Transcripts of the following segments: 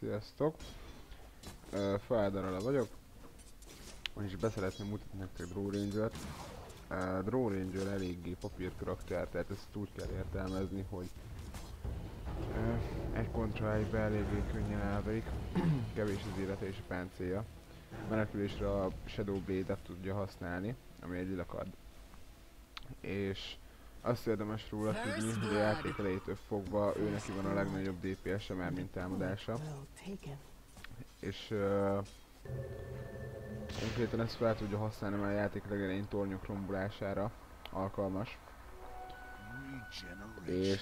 Sziasztok! Feldarala vagyok, és beszeretném mutatni nektek Draw Ranger-t. Draw Ranger eléggé papír karakter, tehát ezt úgy kell értelmezni, hogy egy kontrolláiba eléggé könnyen elverik, kevés az élete és a páncélja. Menekülésre a Shadow Blade-et tudja használni, ami egy lilakard. És azt érdemes róla tudni, hogy a játék elejétől fogva ő neki van a legnagyobb DPS-e, már mint támadása. És uh, konkrétan ezt fel tudja használni, mert a játék legelején tornyok rombolására alkalmas. És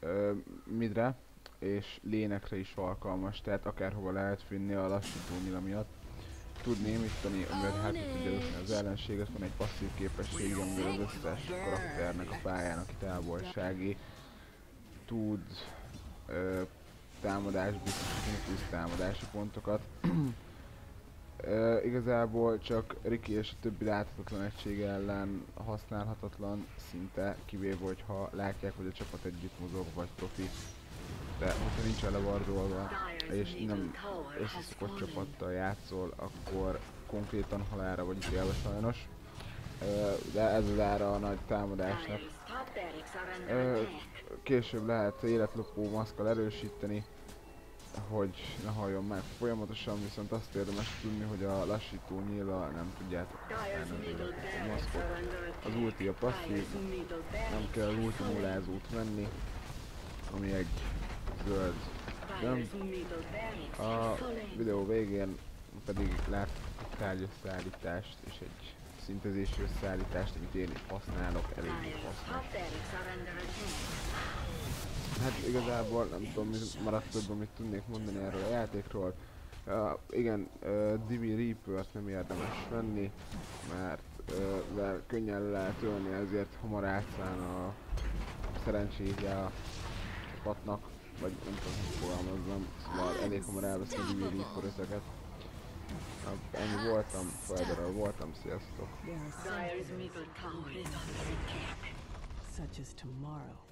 uh, midre és lénekre is alkalmas, tehát akárhova lehet vinni a lassító miatt tud némítani, amivel hát tudja rúgni az ellenséget, van egy passzív képesség, amivel az összes karakternek a pályának távolsági tud ö, támadás biztosítani, plusz támadási pontokat. ö, igazából csak Riki és a többi láthatatlan egység ellen használhatatlan szinte, kivéve hogyha látják, hogy a csapat együtt mozog, vagy profi. De hogyha nincs levarzsolva, és nem összeszokott csapattal játszol, akkor konkrétan halára vagy ítélve sajnos. De ez az ára a nagy támadásnak. Később lehet életlopó maszkal erősíteni, hogy ne halljon meg folyamatosan, viszont azt érdemes tudni, hogy a lassító nyíla nem tudjátok a maszkot. Az ulti a passzív, nem kell az ulti venni, ami egy zöld nem. A videó végén pedig lát egy tárgyösszállítást és egy szintezési összeállítást, amit én is használok, elég hasznos. Hát igazából nem tudom, mi maradt több, amit tudnék mondani erről a játékról. Uh, igen, uh, Divi Reaper-t nem érdemes venni, mert uh, könnyen lehet ölni, ezért hamar átszán a szerencséje a csapatnak vagy nem tudom, hogy fogalmazzam, szóval elég hamar elveszi a DVD forratokat. Ennyi voltam, Felderrel voltam, sziasztok! Such as tomorrow.